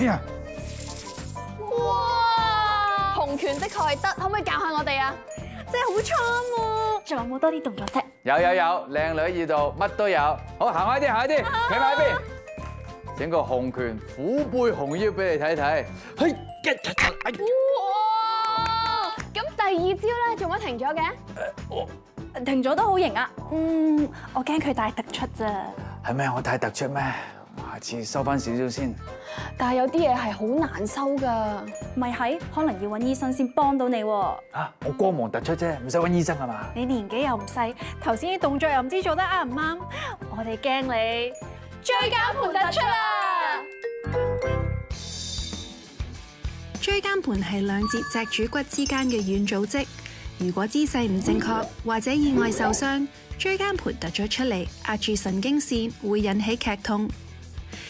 哎呀，哇！洪拳的確係得，可唔可以教下我哋啊？真係好錯喎！仲有冇多啲動作啫？有有有，靚女要到乜都有。好，行開啲，行開啲，企埋一邊。整個洪拳虎背熊腰俾你睇睇。嘿，哇！咁第二招咧，做乜停咗嘅？停咗都好型啊！嗯，我驚佢太突出咋。係咩？我太突出咩？下次收翻少少先。但係有啲嘢係好難收㗎。咪係，可能要揾醫生先幫到你喎。嚇，我光芒突出啫，唔使揾醫生啊嘛。你年紀又唔細，頭先啲動作又唔知做得啱唔啱，我哋驚你椎間盤突出啦！椎間盤係兩節脊柱骨之間嘅軟組織，如果姿勢唔正確或者意外受傷，椎間盤突咗出嚟，壓住神經線，會引起劇痛。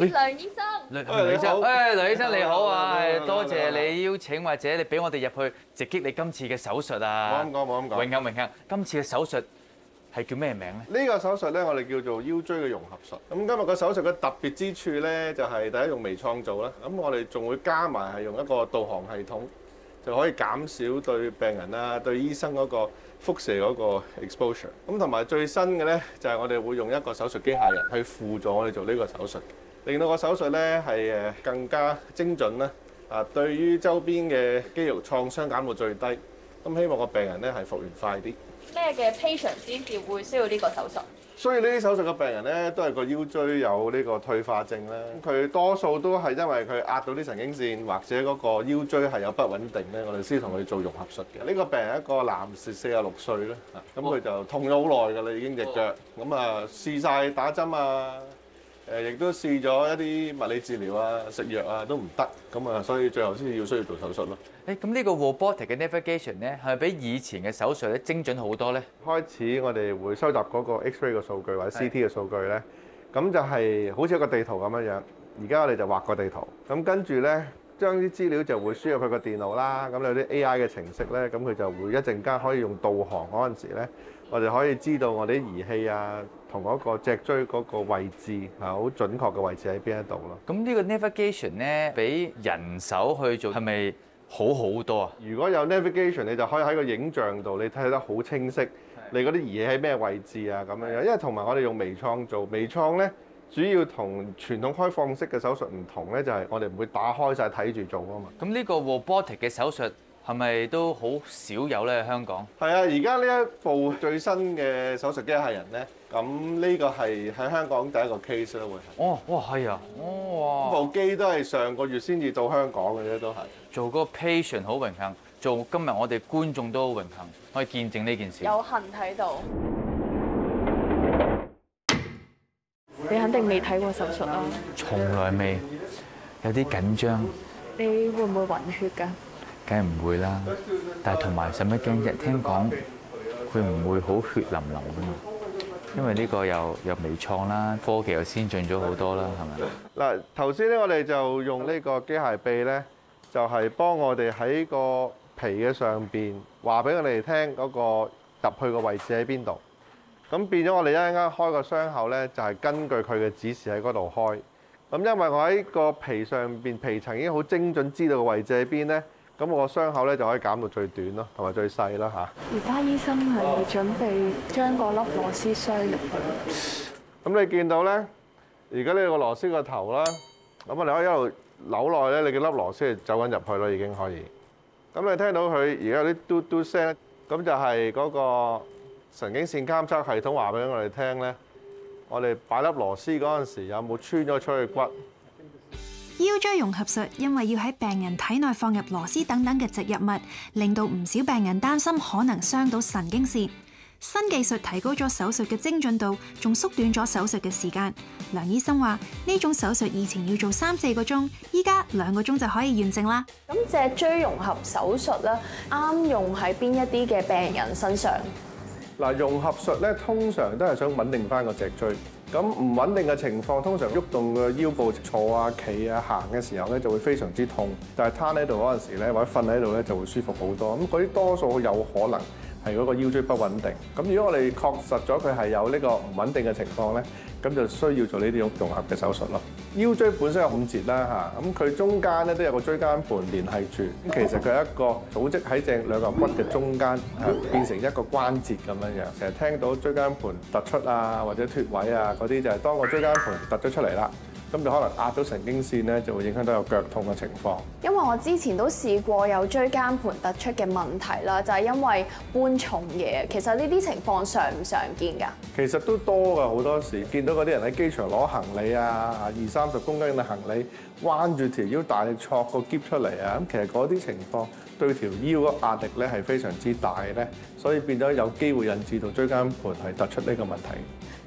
梁醫生，梁梁醫生，誒梁醫生你好啊，多謝你邀請或者你俾我哋入去直擊你今次嘅手術啊。冇咁講，冇咁講。榮幸榮幸，今次嘅手術係叫咩名咧？呢個手術咧，我哋叫做腰椎嘅融合術。咁今日個手術嘅特別之處咧，就係第一用微創造啦。咁我哋仲會加埋係用一個導航系統，就可以減少對病人啊、對醫生嗰個輻射嗰個 exposure。咁同埋最新嘅咧，就係我哋會用一個手術機械人去輔助我哋做呢個手術，令到個手術咧係誒更加精準啦。啊，對於周邊嘅肌肉創傷減到最低。咁希望個病人咧係復原快啲。咩嘅 patient 先至會需要呢個手術？所以呢啲手術嘅病人咧，都係個腰椎有呢個退化症啦。佢多數都係因為佢壓到啲神經線，或者嗰個腰椎係有不穩定咧，我哋先同佢做融合術嘅。呢個病人一個男士，四十六歲啦，咁佢就痛咗好耐㗎啦，已經隻腳。咁啊，試晒打針啊，誒，亦都試咗一啲物理治療啊、食藥啊，都唔得。咁啊，所以最後先至要需要做手術咯。誒咁呢個 robotic 嘅 navigation 咧，係咪比以前嘅手術咧精準好多咧？開始我哋會收集嗰個 X-ray 嘅數據或者 CT 嘅數據咧，咁就係好似一個地圖咁樣樣。而家我哋就畫個地圖，咁跟住咧將啲資料就會輸入去個電腦啦。咁有啲 AI 嘅程式咧，咁佢就會一陣間可以用導航嗰陣時咧，我哋可以知道我哋啲儀器啊同嗰個脊椎嗰個位置係好準確嘅位置喺邊一度咯。咁呢個 navigation 咧，比人手去做係咪好好多啊？如果有 navigation，你就可以喺個影像度你睇得好清晰，你嗰啲儀器喺咩位置啊咁樣樣。因為同埋我哋用微創做，微創咧主要同傳統開放式嘅手術唔同咧，就係我哋唔會打開晒睇住做啊嘛。咁呢個 robotic 嘅手術係咪都好少有咧？香港係啊，而家呢一部最新嘅手術機械人咧，咁呢個係喺香港第一個 case 啦，會係。哦，哇，係啊，哦，哇！部機都係上個月先至到香港嘅啫，都係。做嗰個 patient 好榮幸，做今日我哋觀眾都好榮幸，可以見證呢件事。有幸睇到。你肯定未睇過手術啊？從來未有啲緊張，你會唔會暈血㗎？梗係唔會啦。但係同埋使乜驚啫？聽講佢唔會好血淋淋㗎嘛，因為呢個又又微創啦，科技又先進咗好多啦，係咪？嗱，頭先咧我哋就用呢個機械臂咧，就係幫我哋喺個皮嘅上邊話俾我哋聽嗰個入去個位置喺邊度。咁變咗我哋一陣間開個傷口咧，就係根據佢嘅指示喺嗰度開。咁因為我喺個皮上邊皮層已經好精準知道個位置喺邊咧，咁我個傷口咧就可以減到最短咯，同埋最細啦嚇。而家醫生係準備將個粒螺絲鑲入去。咁你見到咧，而家呢個螺絲個頭啦，咁我哋可以一路扭落去咧，你嘅粒螺絲係走緊入去咯，已經可以。咁你聽到佢而家有啲嘟嘟聲，咁就係嗰個神經線監測系統話俾我哋聽咧，我哋擺粒螺絲嗰陣時有冇穿咗出去骨？腰椎融合術因為要喺病人體內放入螺絲等等嘅植入物，令到唔少病人擔心可能傷到神經線。新技術提高咗手術嘅精準度，仲縮短咗手術嘅時間。梁醫生話：呢種手術以前要做三四個鐘，依家兩個鐘就可以完成啦。咁脊椎融合手術咧，啱用喺邊一啲嘅病人身上？嗱，融合術咧通常都係想穩定翻個脊椎。咁唔穩定嘅情況，通常喐動嘅腰部坐啊、企啊、行嘅時候咧，就會非常之痛。但係攤喺度嗰陣時咧，或者瞓喺度咧，就會舒服好多。咁嗰啲多數有可能係嗰個腰椎不穩定。咁如果我哋確實咗佢係有呢個唔穩定嘅情況咧，咁就需要做呢啲融合嘅手術咯。腰椎本身有五節啦嚇，咁佢中間咧都有個椎間盤連係住。咁其實佢係一個組織喺正兩個骨嘅中間，係變成一個關節咁樣樣。成日聽到椎間盤突出啊，或者脱位啊嗰啲，就係當個椎間盤突咗出嚟啦。咁就可能壓到神經線咧，就會影響到有腳痛嘅情況。因為我之前都試過有椎間盤突出嘅問題啦，就係因為搬重嘢。其實呢啲情況常唔常見㗎？其實都多㗎，好多時見到嗰啲人喺機場攞行李啊，二三十公斤嘅行李，彎住條腰大力挫個篋出嚟啊！咁其實嗰啲情況對條腰嘅壓力咧係非常之大咧，所以變咗有機會引致到椎間盤係突出呢個問題。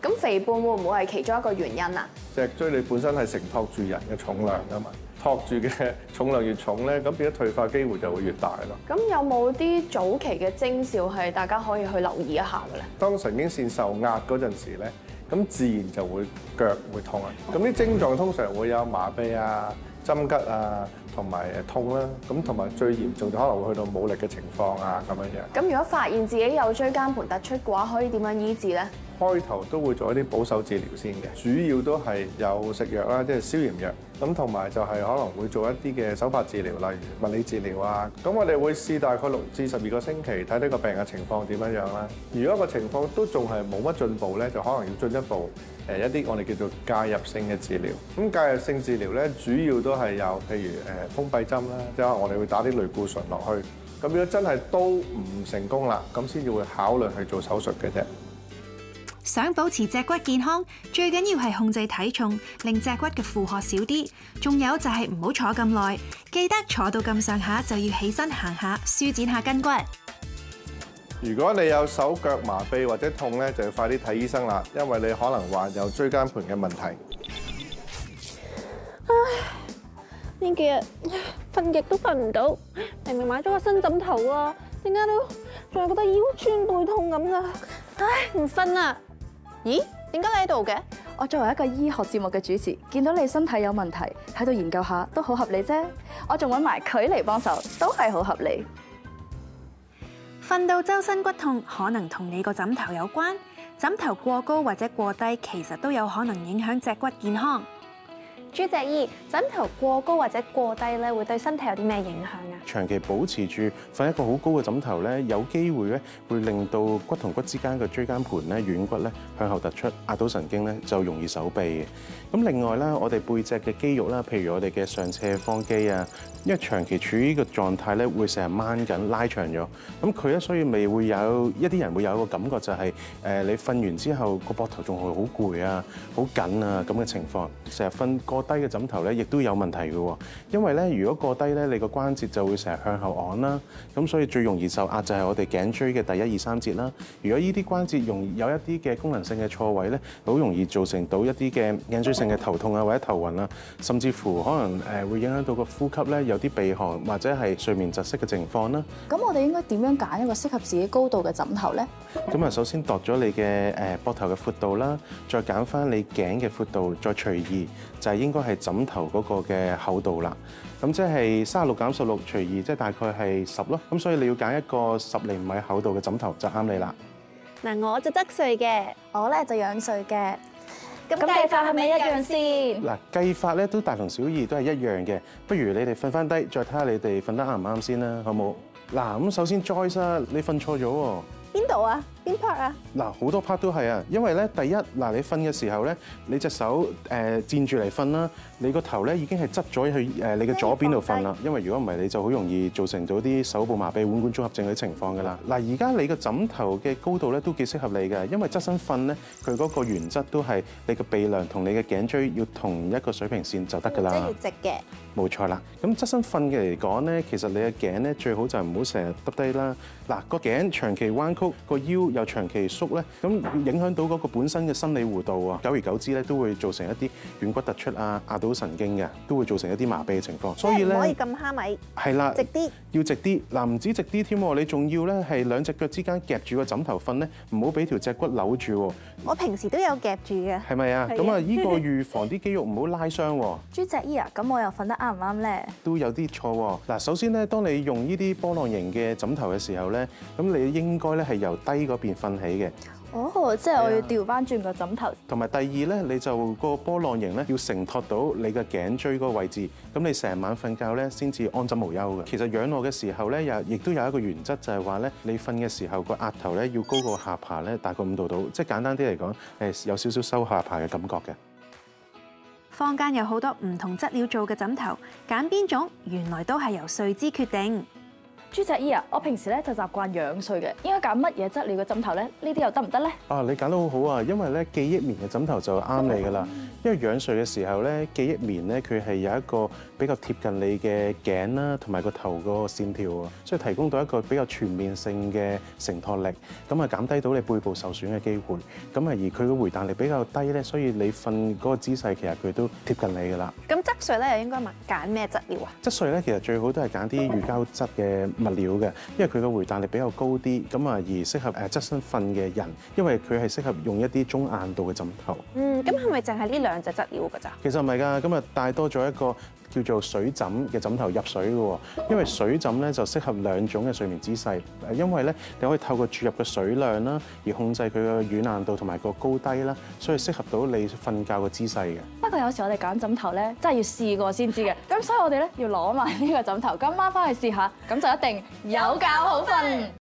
咁肥胖會唔會係其中一個原因啊？脊椎你本身係承托住人嘅重量㗎嘛，托住嘅重量越重咧，咁變咗退化機會就會越大咯。咁有冇啲早期嘅徵兆係大家可以去留意一下嘅咧？當神經線受壓嗰陣時咧，咁自然就會腳會痛啊。咁啲症狀通常會有麻痹啊、針吉啊，同埋誒痛啦。咁同埋最嚴重就可能會去到冇力嘅情況啊咁樣樣。咁如果發現自己有椎間盤突出嘅話，可以點樣醫治咧？開頭都會做一啲保守治療先嘅，主要都係有食藥啦，即係消炎藥。咁同埋就係可能會做一啲嘅手法治療，例如物理治療啊。咁我哋會試大概六至十二個星期，睇呢個病嘅情況點樣樣啦。如果個情況都仲係冇乜進步咧，就可能要進一步誒一啲我哋叫做介入性嘅治療。咁介入性治療咧，主要都係有譬如誒封閉針啦，即係我哋會打啲類固醇落去。咁如果真係都唔成功啦，咁先至會考慮去做手術嘅啫。想保持脊骨健康，最緊要係控制體重，令脊骨嘅負荷少啲。仲有就係唔好坐咁耐，記得坐到咁上下就要起身行下，舒展下筋骨。如果你有手腳麻痹或者痛咧，就要快啲睇醫生啦，因為你可能患有椎間盤嘅問題。呢幾日瞓極都瞓唔到，明明買咗個新枕頭啊，點解都仲係覺得腰酸背痛咁噶？唉，唔瞓啦！咦？點解你喺度嘅？我作為一個醫學節目嘅主持，見到你身體有問題，喺度研究下都好合理啫。我仲揾埋佢嚟幫手，都係好合理。瞓到周身骨痛，可能同你個枕頭有關。枕頭過高或者過低，其實都有可能影響脊骨健康。朱脊醫，枕頭過高或者過低咧，會對身體有啲咩影響啊？長期保持住瞓一個好高嘅枕頭咧，有機會咧會令到骨同骨之間嘅椎間盤咧軟骨咧向後突出，壓到神經咧就容易手臂嘅。咁另外咧，我哋背脊嘅肌肉啦，譬如我哋嘅上斜方肌啊，因為長期處於呢個狀態咧，會成日掹緊拉長咗。咁佢咧，所以咪會有一啲人會有一個感覺就係誒你瞓完之後個膊頭仲係好攰啊、好緊啊咁嘅情況。成日瞓過低嘅枕頭咧，亦都有問題嘅喎。因為咧，如果過低咧，你個關節就會成日向後昂啦。咁所以最容易受壓就係我哋頸椎嘅第一二三節啦。如果呢啲關節容有一啲嘅功能性嘅錯位咧，好容易造成到一啲嘅頸椎性嘅頭痛啊，或者頭暈啊，甚至乎可能誒會影響到個呼吸咧，有啲鼻鼾或者係睡眠窒息嘅情況啦。咁我哋應該點樣揀一個適合自己高度嘅枕頭咧？咁啊，首先度咗你嘅誒膊頭嘅闊度啦，再揀翻你頸嘅闊度，再隨意，就係應該係枕頭嗰個嘅厚度啦。咁即係三十六減十六除二，即係大概係十咯。咁所以你要揀一個十厘米厚度嘅枕頭就啱你啦。嗱，我就側睡嘅，我咧就仰睡嘅。咁計法係咪一樣先？嗱，計法咧都大同小異，都係一樣嘅。不如你哋瞓翻低，再睇下你哋瞓得啱唔啱先啦，好冇？嗱，咁首先 Joyce，你瞓錯咗喎。邊度啊？邊 part 啊？嗱，好多 part 都係啊，因為咧，第一嗱，你瞓嘅時候咧，你隻手誒墊住嚟瞓啦，你個頭咧已經係側咗去誒你嘅左邊度瞓啦，因為如果唔係，你就好容易造成咗啲手部麻痹、腕管綜合症嗰啲情況噶啦。嗱，而家你個枕頭嘅高度咧都幾適合你嘅，因為側身瞓咧，佢嗰個原則都係你嘅鼻梁同你嘅頸椎要同一個水平線就得噶啦。即係要直嘅。冇錯啦，咁側身瞓嘅嚟講咧，其實你嘅頸咧最好就唔好成日耷低啦。嗱，個頸長期彎曲，個腰又長期縮咧，咁影響到嗰個本身嘅生理弧度啊，久而久之咧都會造成一啲軟骨突出啊、壓到神經嘅，都會造成一啲麻痹嘅情況。所以唔可以咧咁蝦米，係啦，直啲。要直啲，嗱唔止直啲添喎，你仲要咧係兩隻腳之間夾住個枕頭瞓咧，唔好俾條脊骨扭住喎，我平時都有夾住嘅。係咪啊？咁啊，呢個預防啲肌肉唔好拉傷喎。豬脊醫啊，咁我又瞓得啱唔啱咧？都有啲錯喎。嗱，首先咧，當你用呢啲波浪形嘅枕頭嘅時候咧，咁你應該咧係由低嗰邊瞓起嘅，哦，即係我要調翻轉個枕頭。同埋第二咧，你就個波浪形咧要承托到你嘅頸椎嗰個位置，咁你成晚瞓覺咧先至安枕無憂嘅。其實仰卧嘅時候咧，又亦都有一個原則，就係話咧，你瞓嘅時候個額頭咧要高過下巴咧大概五度到，即係簡單啲嚟講，誒有少少收下巴嘅感覺嘅。坊間有好多唔同質料做嘅枕頭，揀邊種原來都係由睡姿決定。豬脊醫啊，我平時咧就習慣仰睡嘅，應該揀乜嘢質料嘅枕頭咧？呢啲又得唔得咧？啊，你揀得好好啊！因為咧記憶棉嘅枕頭就啱你噶啦。因為仰睡嘅時候咧，記憶棉咧佢係有一個比較貼近你嘅頸啦，同埋個頭個線條啊，所以提供到一個比較全面性嘅承托力，咁啊減低到你背部受損嘅機會。咁啊而佢嘅回彈力比較低咧，所以你瞓嗰個姿勢其實佢都貼近你噶啦。咁側睡咧又應該問揀咩質料啊？側睡咧其實最好都係揀啲乳膠質嘅物料嘅，因為佢嘅回彈力比較高啲，咁啊而適合誒側身瞓嘅人，因為佢係適合用一啲中硬度嘅枕頭。嗯，咁係咪淨係呢兩隻質料㗎咋？其實唔係㗎，今日帶多咗一個叫做水枕嘅枕頭入水嘅喎，因為水枕咧就適合兩種嘅睡眠姿勢，誒因為咧你可以透過注入嘅水量啦，而控制佢嘅軟硬度同埋個高低啦，所以適合到你瞓覺嘅姿勢嘅。不過有時我哋揀枕頭咧，真係要試過先知嘅。咁所以我哋咧要攞埋呢個枕頭，今晚翻去試下，咁就一定有覺好瞓。